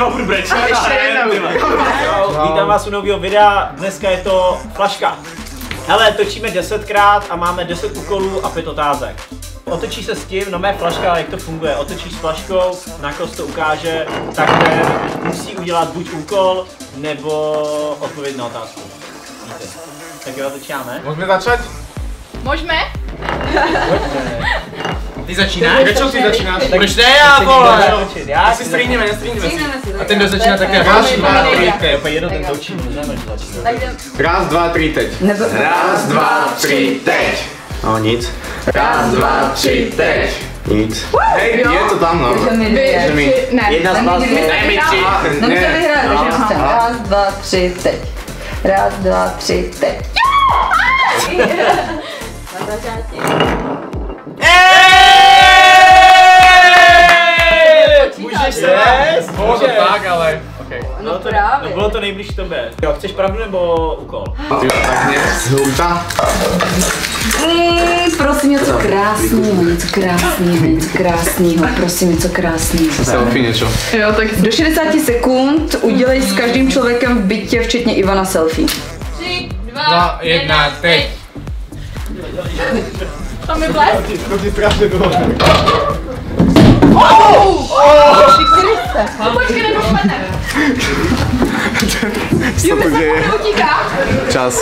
dva furt brečet. Ještě jednou. Vítám vás u nového videa, dneska je to flaška. Hele, točíme 10krát a máme 10 úkolů a 5 otázek. Otočí se s tím, no mé flaška, jak to funguje. Otočíš s flaškou, na koho to ukáže, tak ten musí udělat buď úkol, nebo odpověď na otázku. Víte. Tak jo, začínáme. Můžeme začít? Můžeme? Ty začínáš? Většinou ty začínáš. Proč ne já, vole? Já si stříhneme, nestříhneme si. A ten, kdo začíná, tak já. Raz, dva, tři, jdem. Raz, dva, tři, teď. Raz, dva, tři, teď. No nic. Raz, dva, tři, teď. Nic. Hej, je to tam, no. Vy, ne. Jedna z vás. Ne, my tři. No my to Ne. vyhráli, takže. Raz, dva, tři, teď. Raz, dva, tři, teď. Na začátku. K tobě. Jo, chceš pravdu nebo úkol? Jo, tak mě. Mm, prosím něco krásného, něco krásného, něco krásného, prosím něco krásného. Selfie něco. Jo, tak do 60 sekund udělej s každým člověkem v bytě, včetně Ivana selfie. Tři, dva, Dva, jedna, teď. To mi blesk. No počkej, nebo špatné. Co to děje? Utíká. Čas.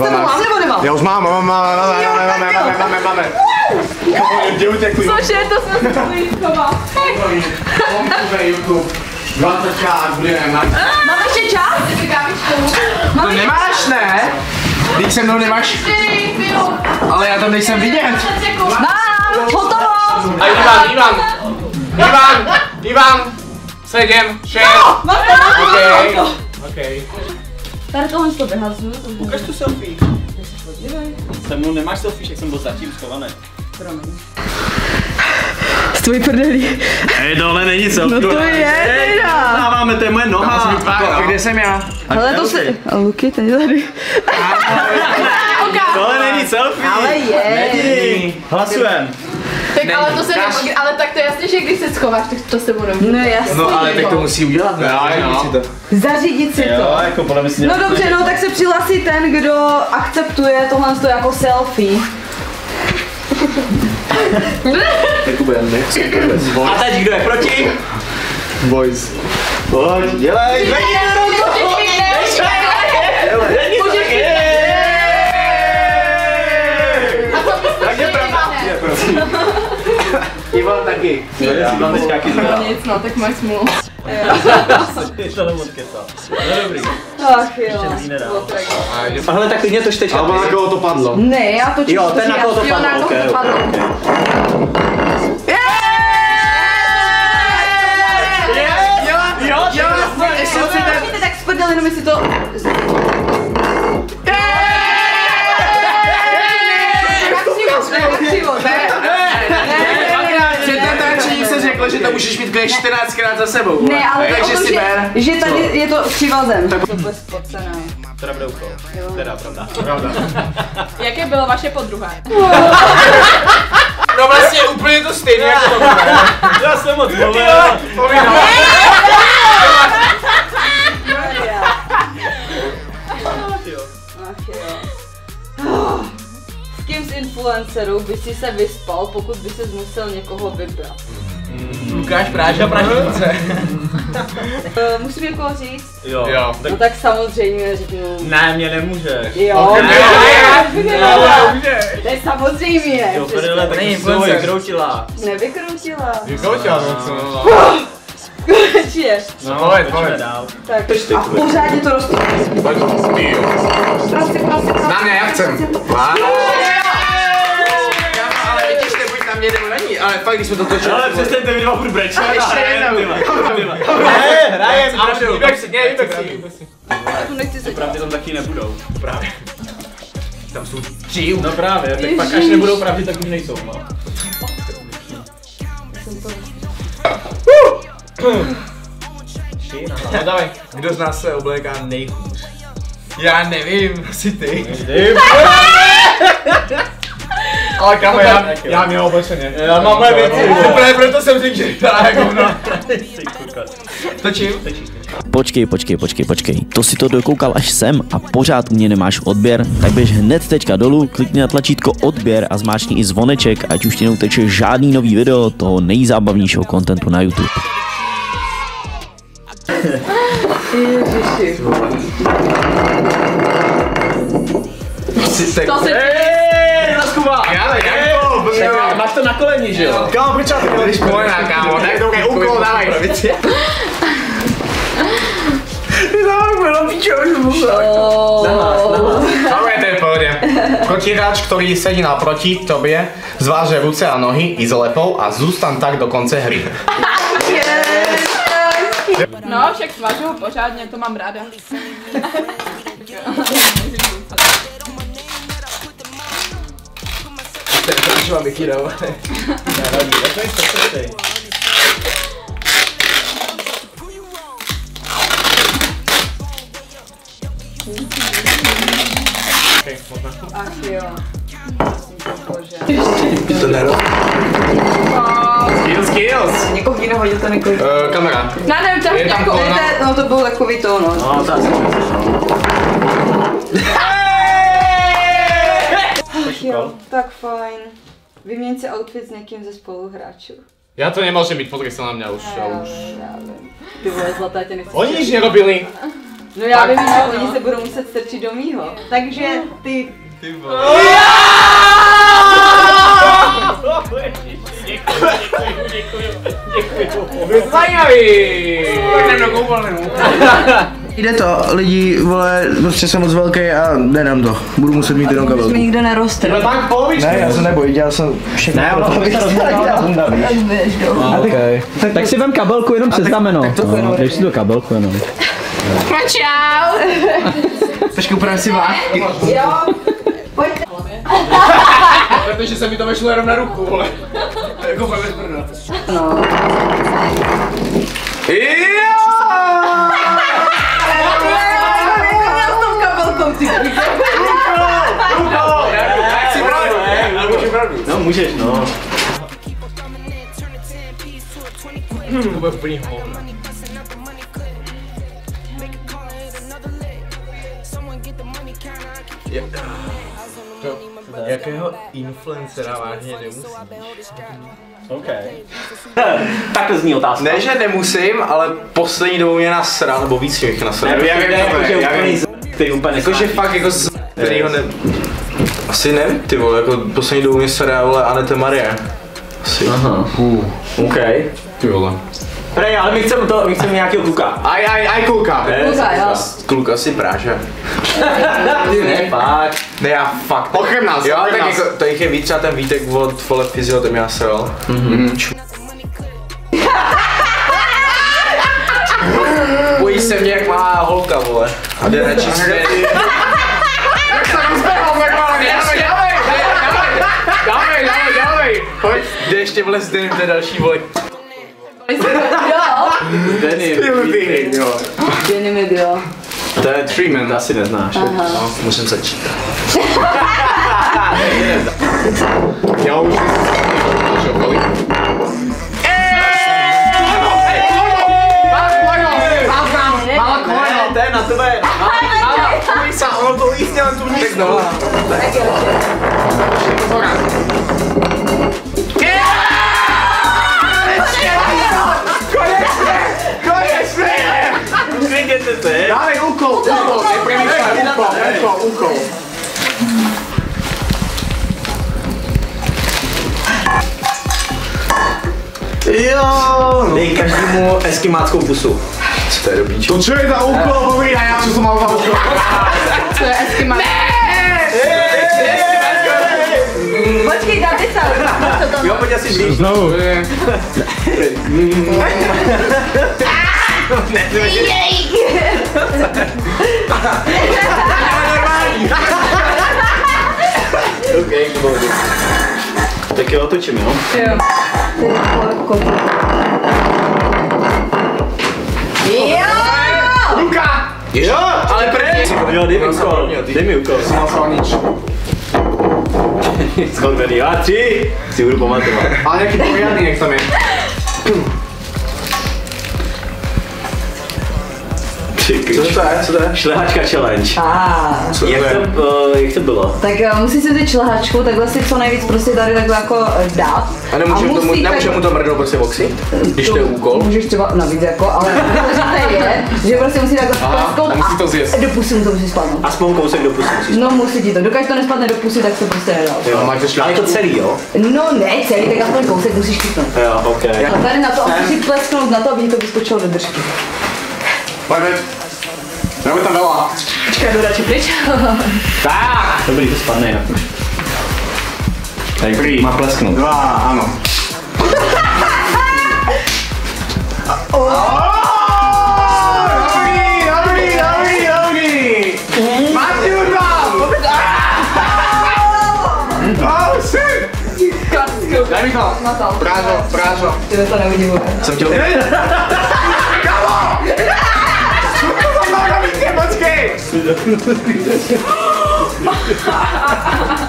Mám nebo nemám? Já už mám, mám, mám, máme, máme, máme, máme, máme, máme. Kde utekli? Cože, to jsem se schoval. YouTube. 20 krát budeme mít. Mám ještě čas? Ty kávičku. To nemáš, ne? Teď se mnou nemáš, Čtyři minut. ale já tam nejsem vidět. 30 sekund. Mám, hotovo! A Ivan, Ivan. Ivan, Ivan. Sedm, šest. Mám to, Okej. OK. Tady tohle to vyhazuju. Ukaž tu selfie. Se mnou nemáš selfie, jak jsem byl zatím schovaný. Z tvojí prdelí. Hej, tohle není selfie. No to je teda. Máme, to je moje noha. A kde jsem já? Ale to se... A Luky, tady tady. Tohle není selfie. Ale je. Není. Hlasujem. Tak ale to se nepokry, ale tak to je jasně, že když se schováš, tak to se bude. No jasný. No ale tak to musí udělat, ne? no. Zařídit si to. Jo, jako podle mě si No dobře, no tak se přihlásí ten, kdo akceptuje tohle to jako selfie. Jakube. A teď kdo je proti? Boys. Pojď, dělej. A taky. Ivan teď nějaký zvědá. Nic, no, tak máš smůlu. Je to neodkecal. No dobrý. Ach jo. Tak klidně teďka. Ale na koho to padlo? Ne, já to Jo, ten na koho to Jo, na padlo. koho ok, to ok, padlo. ok. Jo, jo, ještě si ten... Počkejte, tak sprdel, jenom jestli to... Před můžeš mít klidně 14krát za sebou. Ne, ale jde o Takže to, si že, ber. že tady je to přivazem. To bude spocené. Teda bude úkol. Teda pravda. Pravda. Jaké bylo vaše podruhé? No vlastně úplně to stejné jako to Já jsem moc mluvil. S kým z influencerů by si se vyspal, pokud by si musel někoho vybrat? Lukáš Práža Pražnice. Uh, musím někoho říct? Jo. Jo. Tak No tak samozřejmě řeknu... ne, mě nemůžeš. Jo, Ne, ne, ne, ne, ne, to je samozřejmě. Jo, prdele, tak Není to svoj influencer. kroutila. Nevykroutila. Vykoučila to, Konečně. No, pojď, pojď. dál. Tak a pořádně to roztočí. Prosím, prosím, prosím. Na mě, já chcem. Ale fakt, když jsme to točili. Ale přestaňte vy dva furt brečet. Ještě jednou. Ne, hrajem, A můžu, vyber si, ne, vyber si. Tu nechci se Pravdy tam taky nebudou. Právě. Tam jsou tři. No právě, tak pak až nebudou pravdy, tak už nejsou, no. No dávaj, kdo z nás se obléká nejhůř? Já nevím, asi ty. Ty, Ale kámo, já, já měl oblečeně. Já mám moje věci. Právě proto jsem řekl, že já jako no. Točím? Počkej, počkej, počkej, počkej. To si to dokoukal až sem a pořád u mě nemáš odběr? Tak běž hned teďka dolů, klikni na tlačítko odběr a zmáčkni i zvoneček, ať už ti neuteče žádný nový video toho nejzábavnějšího kontentu na YouTube. Ježiši. To se Máš to na koleni, že jo? Kámo, proč já to když spojená, kámo, tak to je úkol, dávaj. Dobre, to je v pohode. Protiráč, ktorý sedí naproti tobie, zváže ruce a nohy i s lepou a zůstan tak do konce hry. No, však svažu ho pořádně, to mám ráda. Ach jo. Bože. To nero. Skills, skills. Někoho jiného hodil to několik. Uh, kamera. Ne, nevím, tak Je tam jako, ne, no to byl takový to, no. No, to asi Jo, tak fajn. Vyměň si outfit s někým ze spoluhráčů. Já to nemôžem byť, pozri sa na mňa už. Já už. Já vím. Ty vole, zlatá tě nechci. Oni nič nerobili. No já vím, že oni se budou muset strčit do mýho. Takže ty... Zajímavý. Tak jdem do koupelny. Jde to, lidi, vole, prostě jsem moc velký a jde nám to. Budu muset mít jenom Už mi kabelku. nikdo neroste. No tak polovičku. Ne, já se nebojím, dělal jsem všechno. Ne, ono by se do. Okay. Tak, tak si vem kabelku jenom přes rameno. No, dej si tu kabelku jenom. Čau! Počkej, upravím si vážky. Protože se mi to vešlo jenom na ruku, vole. jako fakt bez. No. Ty Tak. No, můžeš, no. To bude úplný. Jakého influencera vážně nemusíš? OK. Takhle zní otázka. Ne, že nemusím, ale poslední dobou mě nasral, nebo víc jich nasral. Ne, já vím, já vím. Který úplně Jakože fakt jako z... kterýho ne... Asi nevím, ty vole, jako poslední dobou mě sere, vole, Anete Marie. Asi. Aha. OK. Ty vole. Prej, ale my chceme to, my chceme nějakého kluka. Aj, aj, aj kulka. Kluka, jo. Kluk asi Práže. Ne, fakt. Ne, já fakt. Ochrem nás, Jo, tak jako, to jich je víc, třeba ten Vítek od vole Fyzio, to mě nasral. Bojí se mě, jak má holka, vole. A jde radši smět. Dávej, dávej, dávej. Pojď, jde ještě vole s Denim, to je další. Jo, Denim, Ty, jo. Jenny mi jo. To je Tree Man. to asi neznáš. No, musím začít. Já už to je na tebe. Ono to lísně, ale tu nic. No. Dávej úkol, úkol, nepremýšlej, úkol, úkol, úkol. Jo. Dej každému eskimáckou pusu. Co to je do píči? To čo je za úkol, povídá, já co to mám za úkol. To je Eskimo. Počkej, dáte se. Co to Jo, pojď asi blíž. Znovu. OK, k pohodě. Tak jo, točím, jo? Jo. Luka! Jo, ale prej! Jo, dej mi úkol, dej mi úkol. Nasral nič. Skonvený. A tři. Si budu pamatovat. Ale nějaký poriadný, nech tam je. Co to je? Co to je? Šlehačka challenge. Ah. Co to Jak je? to, uh, jak to bylo? Tak uh, musí si vzít šlehačku, takhle si co nejvíc prostě tady takhle jako eh, dát. A nemůžeme musí tomu, tak- mu to mrdnout prostě boxy? Když to je úkol. Můžeš třeba navíc jako, ale důležité je, že prostě musí takhle Aha, plesknout a musí to zjet. do pusy mu to musí spadnout. Aspoň kousek do pusy musíš. No musí ti to, dokud to nespadne do pusy, tak se prostě nedá. Jo, máte Ale šlehačku? to celý, jo? No ne, celý, tak aspoň kousek musíš chytnout. Jo, ok. A tady na to, on musí plesknout na to, aby ti to vyskočilo do držky. Pojďme. Máme tam veľa. Počkej, jdu radši pryč. Tak. Dobrý, to spadne jinak. Dobrý. Má plesknout. Dva, áno. Dobrý, dobrý, dobrý, dobrý. Matiu dva. Oh, shit. Klasickou. Daj mi to. Natal. Prážo, prážo. Ty to nevidím vůbec. Jsem chtěl...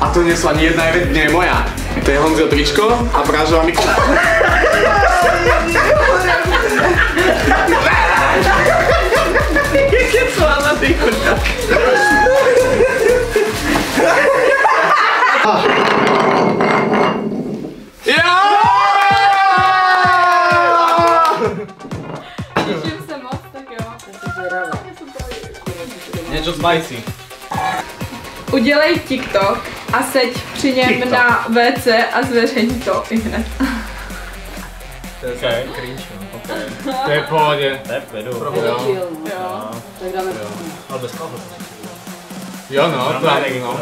A to nesla ani jedna věc, nie je moja. To je Honzio tričko a Prážová mikro. Těším Něco spicy. Udělej TikTok a seď při něm na WC a zveřejň to i hned. Ok, cringe, no. Ok. To je v pohodě. To je v klidu. Jo. Tak dáme Ale bez kalhot. Jo no, to je no.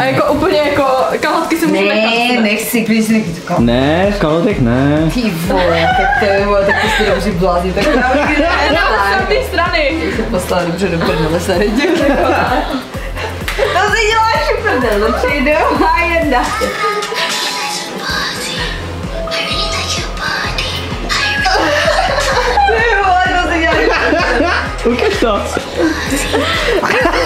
A jako úplně jako kalhotky si můžeme Ne, nech si, když si nechyt. Ne, v kalotech ne. Ty vole, tak to je, vole, tak to jsi dobře blází, tak to Ne, na ostatní strany. se poslala dobře do prdele, se radím. To si děláš u prdele, přijdu a jedna. Ty vole, to si děláš. Ukaž to.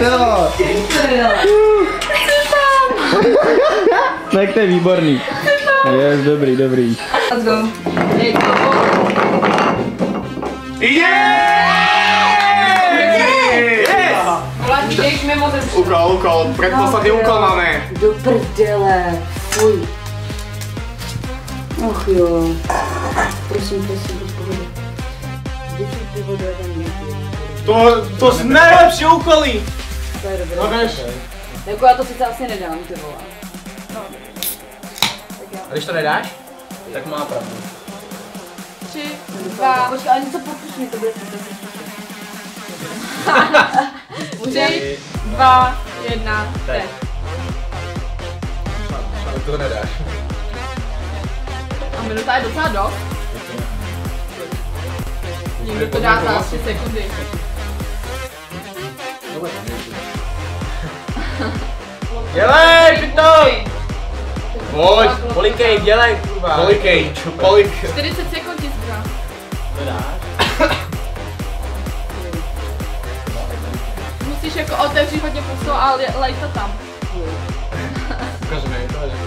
No, tak to je výborný. Je, dobrý, dobrý. Let's go. Jdeš mimo ze Úkol, úkol, predposledný úkol máme. Do prdele, fuj. Och jo. Prosím, prosím, pohodě. Děti do jeden To, to jsme nejlepší úkoly. To je dobré. No. Jako já to sice asi nedám, ty vole. A když to nedáš? Tak má pravdu. tři, dva, Počkej, ale něco mi to bude tři, dva, jedna, teď. Ale to nedáš. A minuta je docela dost. Někdo to dá za 3 sekundy. Dělej, pito! Pojď, Polikej, dělej, kurva. polikej, polik. 40 sekund ti zbývá. To dáš? Musíš jako otevřít hodně pusu a le- lej to tam. Ukážeme, ukážeme.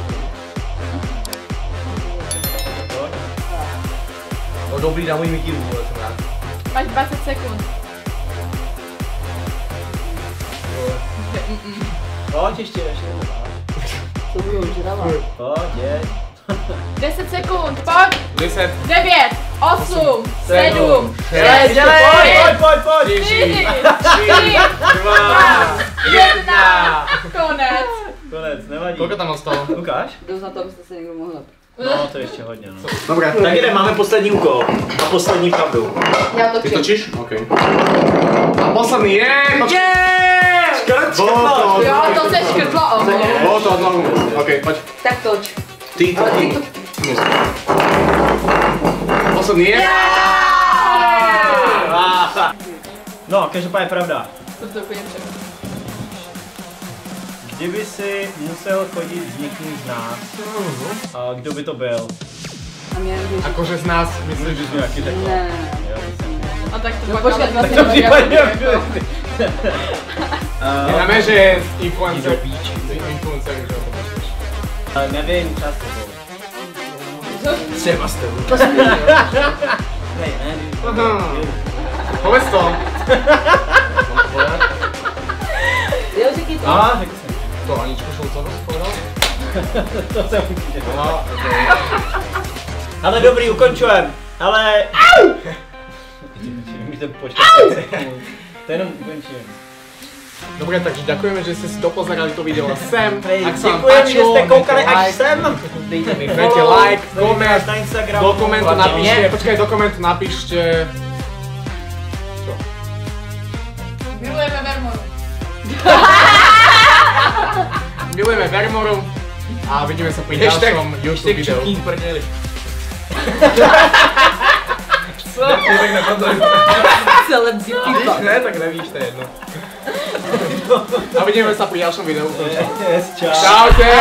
No dobrý, na můj mikinu, vole, jsem rád. Máš 20 sekund. Pojď ještě, ještě. To budu už dávat. Pojď, je. 10 sekund, pojď! 10, 9, 8, 7, 6, dělej, pojď, pojď, pojď. 4, 3, 2, 1, konec. Konec, nevadí. koľko tam ostalo? Ukáž? Jdu na to, abyste se někdo mohl No, to je ještě hodně, no. Dobre. Tak jdem, máme poslední úkol. A poslední pravdu. Já Ty točím. točíš? OK. A posledný je... Škrt, Bolo to, Jo, to se škrtlo o. bolo to odnohu. OK, poď. Tak toč. Ty, Ale ty to... Posledný je... No, každopádně pravda. To to úplně přemýšlím. Kdyby si musel chodit s někým z nás, a kdo by to byl? Akože z nás, myslíš, že Jsi mi taky takhle. Ne. Jsem. A tak to No pak počkat, ale vlastně To to případně jako- Známe, že je influencer. Influencer, že jo. Ale nevím, čas to bylo. Třeba s tebou. Ne, ne, Aha. Povedz to. Jo, řekni to. A, řekl jsem. To Aničku Šulcovou povedal? To jsem určitě. Aha, Ale dobrý, ukončujem. Ale... Můžete počkat. To jenom ukončujem. Dobre, takže ďakujeme, že ste si dopozerali to video sem. Ak sa vám Děkujem, že páčilo, jste koukali až like, sem. Dejte mi like, koment, na Instagramu. Do komentu napíšte, počkaj, do komentu napíšte... Milujeme Vermoru a vidíme pri Hashtag, ďalšom YouTube videu. Co? Tak na. Celeb si pipa. Ne, tak nevíš, to je jedno. A vidíme sa pri ďalšom videu. Yes, čau. Čaute!